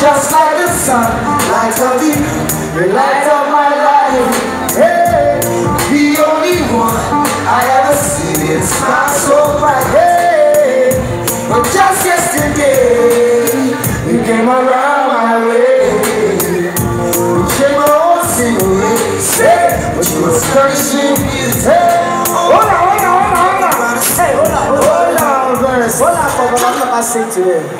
Just like the sun, light of the the light of my life. Hey, the only one I ever see it smile so bright. But just yesterday you came around my way. You came on single say, but you was cursing. Hey, capacete, né?